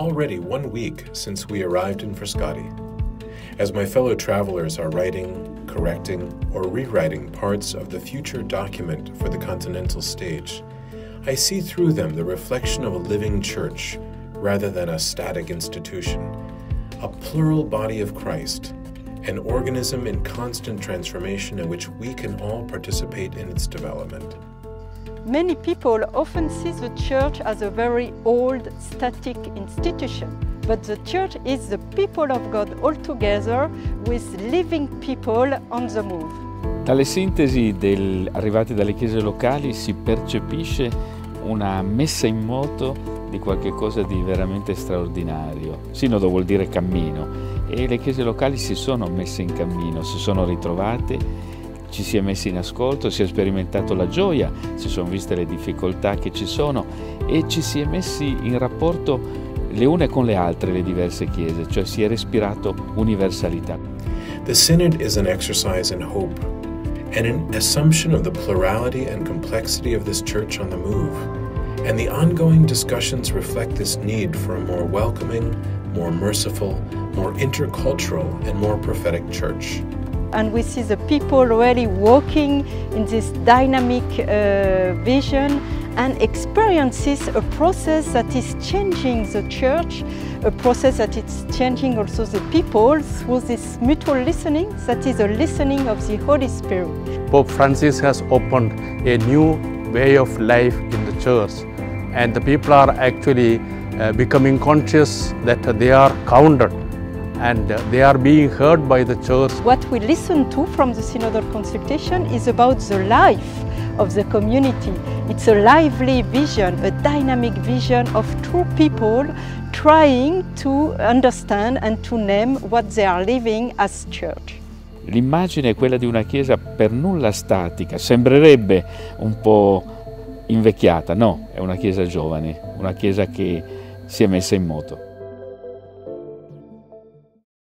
already one week since we arrived in Frascati. As my fellow travelers are writing, correcting, or rewriting parts of the future document for the continental stage, I see through them the reflection of a living church rather than a static institution, a plural body of Christ, an organism in constant transformation in which we can all participate in its development. Many people often see the church as a very old, static institution, but the church is the people of God all together with living people on the move. Dalle sintesi del, arrivate dalle chiese locali si percepisce una messa in moto di qualcosa di veramente straordinario. Sinodo vuol dire cammino e le chiese locali si sono messe in cammino, si sono ritrovate ci si è messi in ascolto, si è sperimentato la gioia, si sono viste le difficoltà che ci sono e ci si è messi in rapporto le une con le altre le diverse chiese, cioè si è respirato universalità. The Synod is an exercise in hope and an assumption of the plurality and complexity of this church on the move. And the ongoing discussions reflect this need for a more welcoming, more merciful, more intercultural, and more prophetic church. And we see the people really walking in this dynamic uh, vision and experiences a process that is changing the church, a process that is changing also the people through this mutual listening, that is a listening of the Holy Spirit. Pope Francis has opened a new way of life in the church and the people are actually uh, becoming conscious that they are counted and they are being heard by the church. What we listen to from the synodal consultation is about the life of the community. It's a lively vision, a dynamic vision of true people trying to understand and to name what they are living as church. L'immagine è quella di una chiesa per nulla statica, sembrerebbe un po' invecchiata, no, è una chiesa giovane, una chiesa che si è messa in moto.